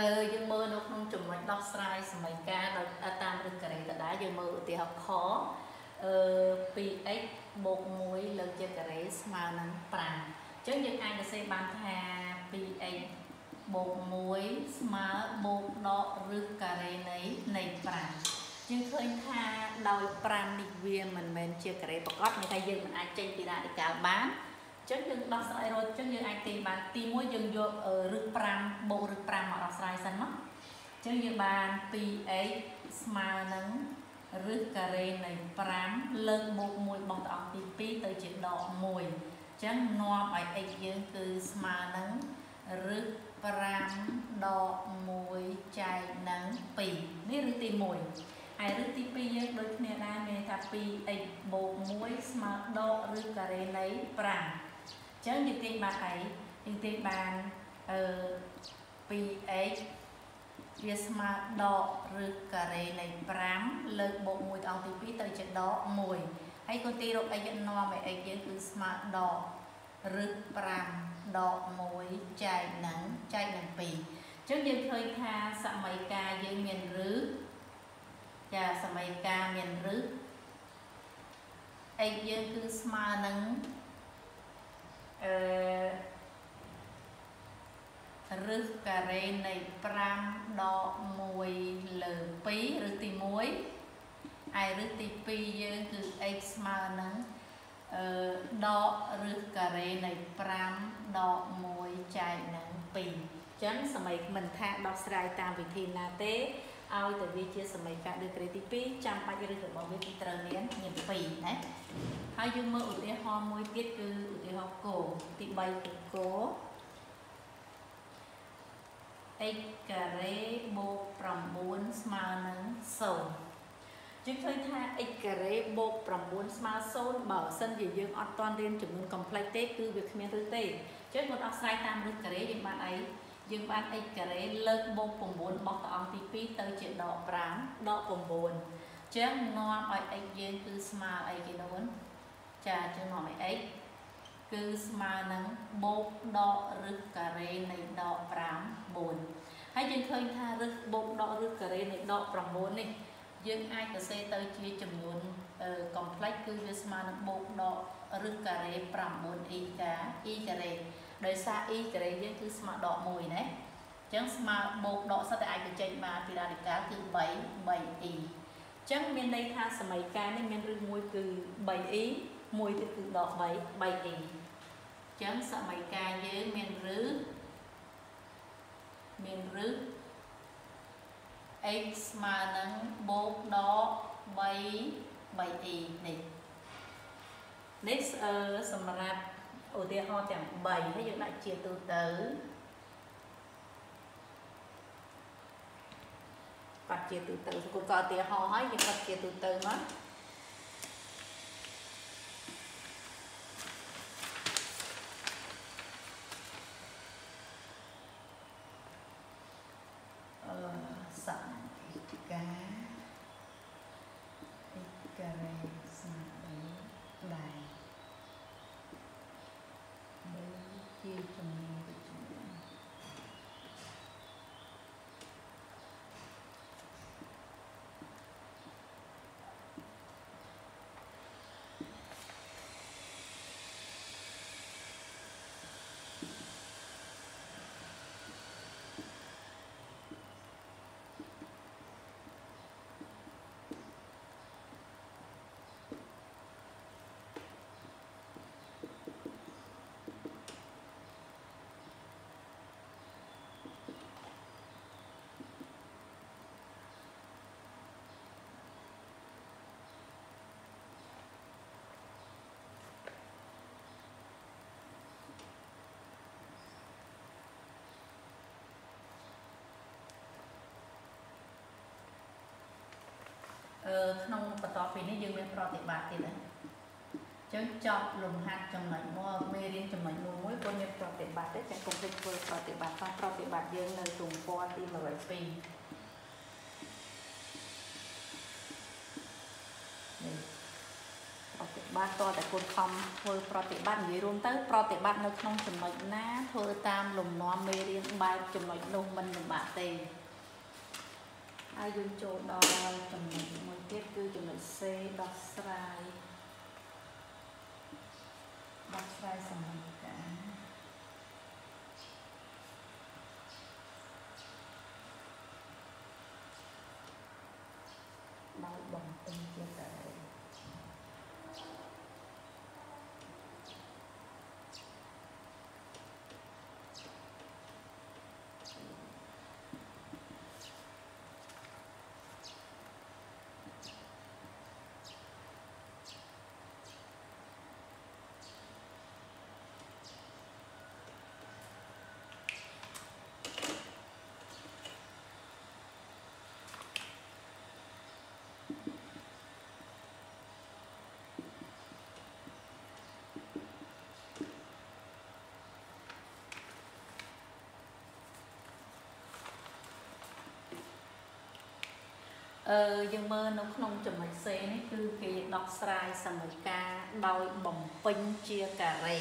អឺយើងមើលនៅក្នុងចំណុចដោះស្រាយសម័យកាលដោយតាមរឹងការ៉េដដែលយើងមើលឧទាហរណ៍ខអឺ 2x បូក1លើកជាការ៉េស្មើនឹង5អញ្ចឹងយើងអាចសរសេរបានថា 2x បូក1ស្មើបូកដកឫសការ៉េនៃនៃ5យើងឃើញថាដោយ5នេះវាមិនមែនជាការ៉េប្រកបមានថាយើងមិនអាចចេញពីរ៉ាឌីកាល់បាន ចឹងយើងដោះស្រាយរត់ចឹងយើងអាចទាញបានទី1យើងយករឹស5បូករឹស5មកដោះស្រាយសិនមកចឹងយើងបាន 2x ស្មើនឹងរឹសការ៉េនៃ5លើកបូក1បង់ទៅអង្គទី2ទៅជាដក1ចឹងនាំឲ្យ x យើងគឺស្មើនឹងរឹស5ដក1ចែកនឹង2នេះរឹសទី1ហើយរឹសទី2យើងដូចគ្នាដែរមានថា 2x បូក1ស្មើដករឹសការ៉េនៃ5អញ្ចឹងយើងទាញបានអីយើងទាញបានអឺ 2x វាស្មើដកឬការ៉េនៃ5លើកបូក1អង្គទី2ទៅជាដក1ហើយគន្ទីរក x យើងនាំឲ្យ x យើងគឺស្មើដកឬ5ដក1ចែកនឹងចែកនឹង2អញ្ចឹងយើងឃើញថាសម័យកាលយើងមានឬចាសម័យកាលមានឬ x យើងគឺស្មើនឹង អឺរឹសការ៉េនៃ5ដក1លើ2រឹសទី1ហើយរឹសទី2យើងគឺ x ស្មើនឹងអឺដករឹសការ៉េនៃ5ដក1ចែកនឹង2អញ្ចឹងសម័យមិនថាដោះស្រាយតាមវិធីណាទេឲ្យតែវាជាសម័យកាលឬក្រេទី2ចាំបាច់រឹសរបស់វាគឺត្រូវមានមាន2ណា ហើយយើងមើលឧទាហរណ៍មួយទៀតគឺឧទាហរណ៍គោទី3គឺគោ x ការ៉េបូក9ស្មើនឹង0យើងឃើញថា x ការ៉េបូក9ស្មើ0បើសិនជាយើងអត់តន់រៀនចំនួន complex ទេគឺវាគ្មានឬទេអញ្ចឹងគាត់អត់ស្រ័យតាមរឹសការ៉េយើងបានអីយើងបាន x ការ៉េលើកបូក9បោះទៅអង្គទី2ទៅជាដក5ដក9អញ្ចឹងនាំឲ្យ x យើងគឺស្មើអីគេនោះ ចាអញ្ចឹងនាំឲ្យ x គឺស្មើនឹងបូកដករឹសការ៉េនៃដក5 4ហើយយើងឃើញថារឹសបូកដករឹសការ៉េនៃដក9នេះយើងអាចសរសេរទៅជាចំនួន complex គឺវាស្មើនឹងបូកដករឹសការ៉េ 9e កា e ការ៉េដោយសារ e ការ៉េយើងគឺស្មើដក1ណាអញ្ចឹងស្មើបូកដកសិតតែអាចបញ្ចេញបានពីរ៉ាឌីកាល់គឺ3 3e អញ្ចឹងមានន័យថាសម័យកាលនេះមានរឹសមួយគឺ 3e មួយទៀតគឺដក3 3e ចឹងសម័យកាលយើងមានរឹសមានរឹស x ស្មើនឹងបូកដក3 3e នេះនេះសម្រាប់ឧទាហរណ៍ទាំង3ហើយយើងដាក់ជាទូទៅកាត់ជាទូទៅគូក៏ឧទាហរណ៍ហើយយើងកាត់ជាទូទៅមក ក្នុ ងបន្តពីនេះយើងមានប្រតិបត្តិទៀតណាចឹងចប់លំហាត់ចំណុចមកមេរៀនចំណុចមួយមួយគាត់មានប្រតិបត្តិទេចាកុំភ្លេចធ្វើប្រតិបត្តិតាមប្រតិបត្តិយើងនៅទំព័រទី102នេះប្រតិបបាទតតែគុណខំធ្វើប្រតិបត្តិនិយាយរួមទៅប្រតិបត្តិនៅក្នុងចំណុចណាធ្វើតាមលំនាំមេរៀនបែបចំណុចនោះមិនលំបាកទេ ហើយយើងចូលដល់ចំណុចមួយទៀតគឺចំណុច C ដោះស្រាយដោះស្រាយសមីការដោយបំពេញជាការ អឺយើងមើលនៅក្នុងចំណុច C នេះគឺគេដោះស្រាយសមីការដោយបំពេញជាការ៉េ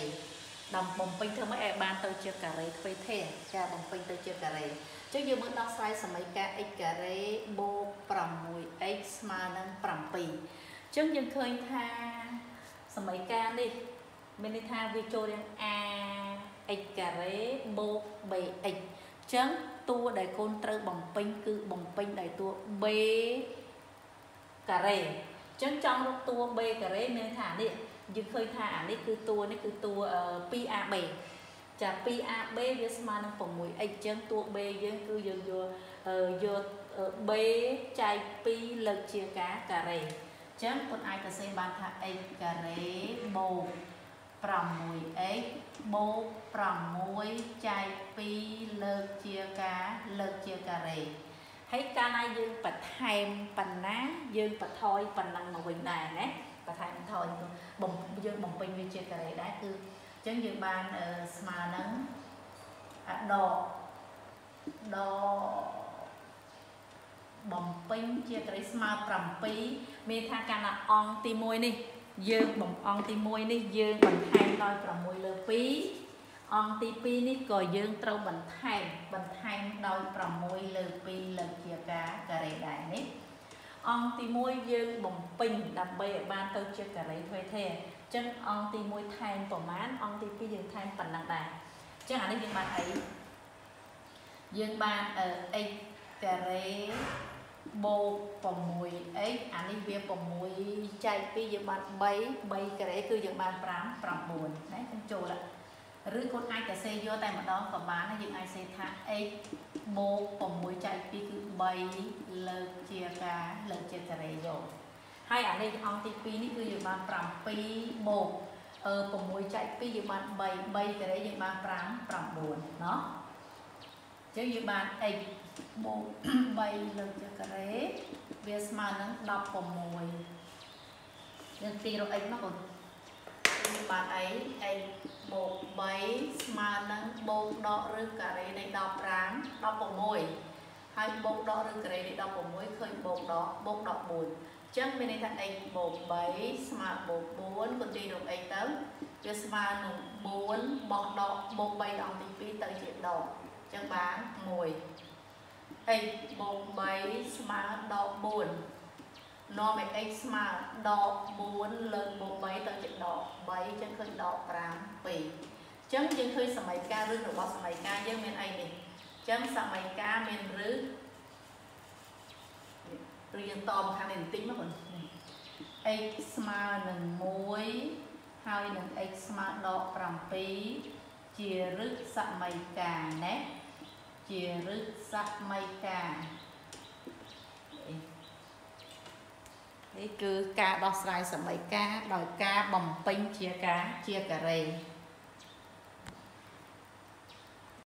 ដំបំពេញធ្វើម៉េចឲ្យបានទៅជាការ៉េទ្វេធេចាបំពេញទៅជាការ៉េអញ្ចឹងយើងមើលដោះស្រាយសមីការ x ការ៉េបូក 6x ស្មើនឹង7អញ្ចឹងយើងឃើញថាសមីការនេះមានន័យថាវាចូលរាង a x ការ៉េបូក bx អញ្ចឹង តួដែលកូនត្រូវបំពេញគឺបំពេញដោយតួ b ការ៉េអញ្ចឹងចង់រកតួ b ការ៉េមានថានេះយើងឃើញថាអានេះគឺតួនេះគឺតួ 2ab ចា 2ab វាស្មើនឹង 6x អញ្ចឹងតួ b យើងគឺយើងយកយក b ចែក2លើកជាការការ៉េអញ្ចឹងគាត់អាចទៅសេបានថា x ការ៉េបូក 6x បូក6ចែក2លើកជាការលើកជាការ៉េហើយកាលណាយើងបន្ថែមប៉ុណ្ណាយើងបន្ថយប៉ុណ្ណឹងមកវិញដែរណាបន្ថែមបន្ថយបំយើងបំពេញវាជាការ៉េដែរគឺអញ្ចឹងយើងបានស្មើនឹងដកដកបំពេញជាការ៉េស្មើ7មានថាកាលណាអង្គទី1នេះ យើងបំអង្គទី1នេះយើងបន្ថែមដោយ6លើ2អង្គទី2នេះក៏យើងត្រូវបន្ថែមបន្ថែមដោយ6លើ2លើជាការការ៉េដែរនេះអង្គទី1យើងបំពេញដើម្បីឲ្យបានទៅជាការ៉េទ្វេធេអញ្ចឹងអង្គទី1ថែមប្រមាណអង្គទី2យើងថែមប៉ុណ្ណឹងដែរអញ្ចឹងអានេះយើងបានអីយើងបានអឺ x ការ៉េ បូក6អីអានេះវា6ចែក2យើងបាន3 3ការ៉េគឺយើងបាន5 9ណាខ្ញុំចូលឬកូនអាចតែសេយកតែម្ដងក៏បានណាយើងអាចសេថា x បូក6ចែក2គឺ3លើកជាការលើកជាការ៉េយកហើយអានេះអង្គទី2នេះគឺយើងបាន7បូក6ចែក2យើងបាន3 3ការ៉េយើងបាន5 9ណោះអញ្ចឹងយើងបាន x បូក3លើកជា វាស្មើនឹង16យើងទីរក x មកបងយើងបានអី x បូក3ស្មើនឹងបូកដកឬការ៉េនៃ15 16ហើយបូកដកឬការ៉េនៃ16ឃើញបូកដកបូកដក4អញ្ចឹងមានន័យថា x បូក3ស្មើបូក4គុណទីរក x ទៅវាស្មើនឹង4បោះដកបូក3ដល់ទី2ទៅជាដកអញ្ចឹងបាន1 x បូក3ស្មើដក4នាំឲ្យ x ស្មើដក4លើកបូក3ទៅជាដក3ចឹងឃើញដក5 2ចឹងយើងឃើញសមីការឬរបស់សមីការយើងមានអីនេះចឹងសមីការមានឬឬយើងតមកខាងនេះបន្តិចមកបង x ស្មើនឹង1ហើយនឹង x ស្មើដក7ជារឹសសមីការណា ជារឹសសម័យកាលនេះគឺការដោះស្រាយសម័យកាលដោយការបំពេញជាការជាការ៉េ